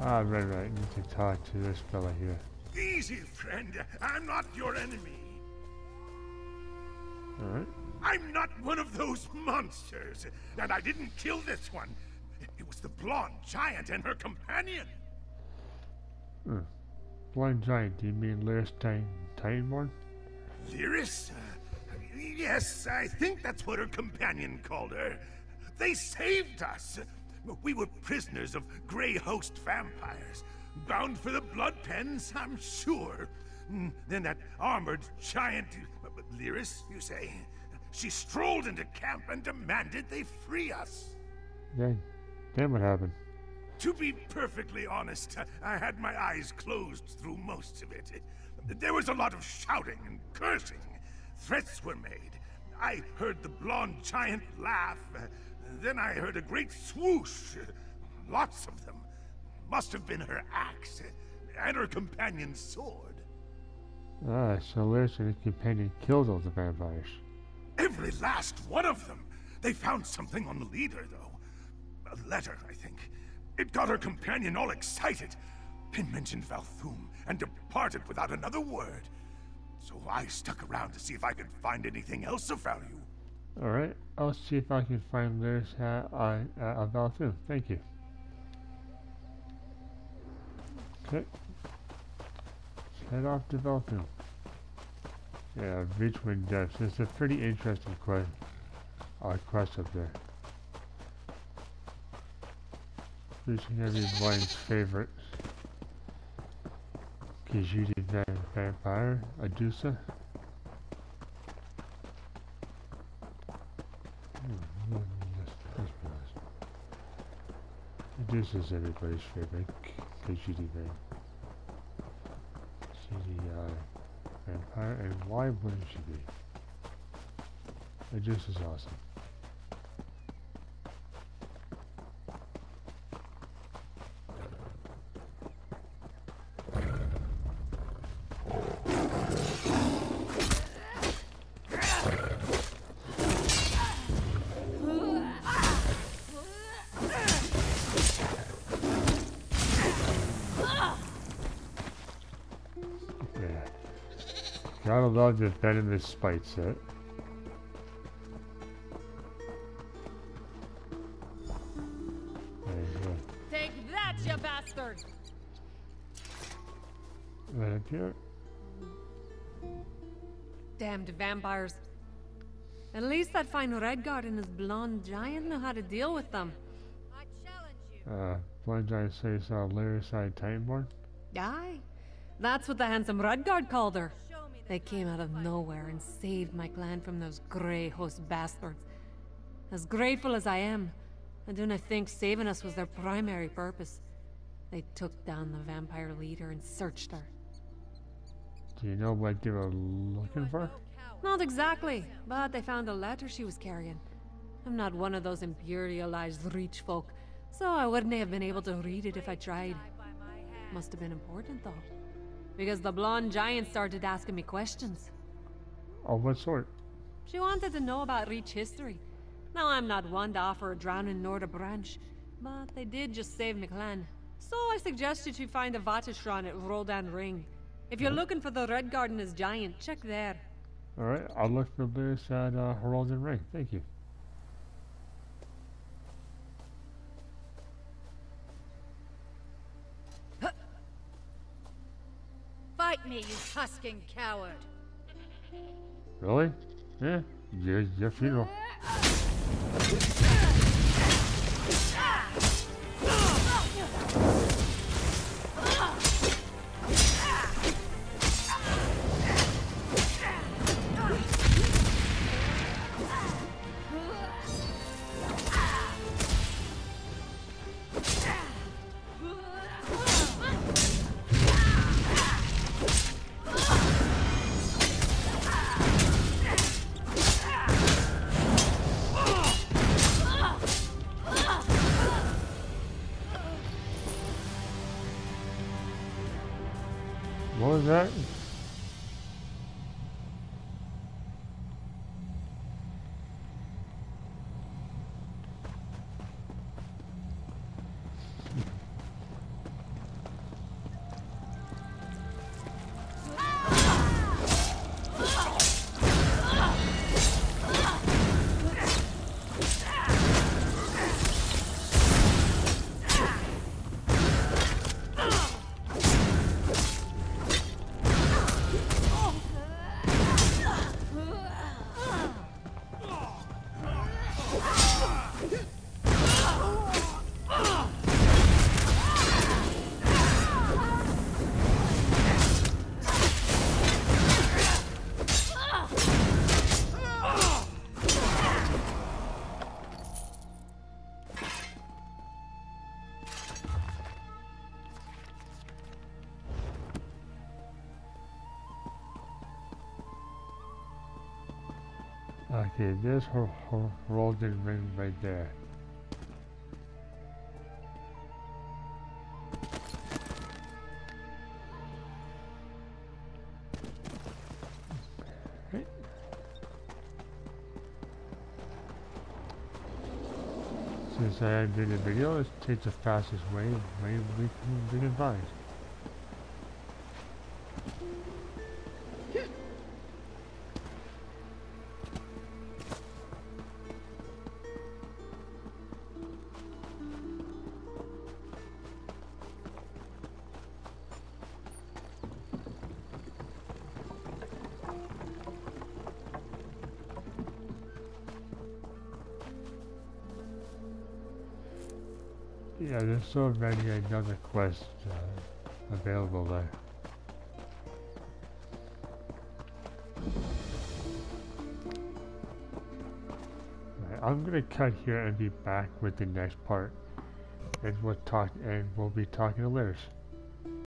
Ah, right, right. Need to talk to this fella here. Easy, friend. I'm not your enemy. Alright. I'm not one of those monsters. And I didn't kill this one. It was the blonde giant and her companion. Hmm. Blind giant, do you mean Lyris Titan Titanborn? Lyris? Uh, yes, I think that's what her companion called her. They saved us. We were prisoners of Grey Host vampires. Bound for the blood pens, I'm sure. Mm, Then that armored giant... Lyris, you say? She strolled into camp and demanded they free us. Then, then what happened? To be perfectly honest, I had my eyes closed through most of it. There was a lot of shouting and cursing. Threats were made. I heard the blonde giant laugh. Then I heard a great swoosh. Lots of them. Must have been her axe and her companion's sword. Ah, so Lyris and his companion killed all the vampires. Every last one of them. They found something on the leader, though. A letter, I think. It got her companion all excited. It mentioned Valthume and departed without another word. So I stuck around to see if I could find anything else of value. Alright, I'll see if I can find Lyris at, uh, at Valthume. Thank you. Okay. Let's head off to Valthume. Yeah, Reachwind Depths. It's a pretty interesting quest, uh, quest up there. Reaching everyone's favorite. Khajiiti Van Vampire, Adusa. Hmm, hmm, yes, yes, yes. is everybody's favorite. Khajiiti Van. CDI Vampire, and why wouldn't she be? is awesome. Gotta love the venomous spite set. There you go. Take that, you bastard! Right up here. Damned vampires. At least that fine Redguard and his blonde giant know how to deal with them. I challenge you. Uh, blind giant say saw Lyris side Titanborn. Aye. That's what the handsome Redguard called her. Show me the They came out of nowhere and saved my clan from those Grey Host bastards. As grateful as I am, I do not think saving us was their primary purpose. They took down the vampire leader and searched her. Do you know what they were looking for? Not exactly, but they found a letter she was carrying. I'm not one of those imperialized reach folk, so I wouldn't have been able to read it if I tried. Die by my hand. Must have been important though. Because the blonde giant started asking me questions. Of what sort? She wanted to know about Reach history. Now, I'm not one to offer a drowning nor to branch, but they did just save my clan. So I suggested she find a Vateshran at Rodan Ring. If you're looking for the Red Garden as giant, check there. Alright, I'll look for this at uh, Heraldin Ring. Thank you. Fight me, you husking coward. Really? Yeah, Yeah, your funeral. Uh, what uh, was there's her, golden ring right there. Since I did a video, let's take the fastest way, way we can, can find. Yeah, there's so many another quest uh, available there. Right, I'm gonna cut here and be back with the next part, and we'll talk and we'll be talking to Liz.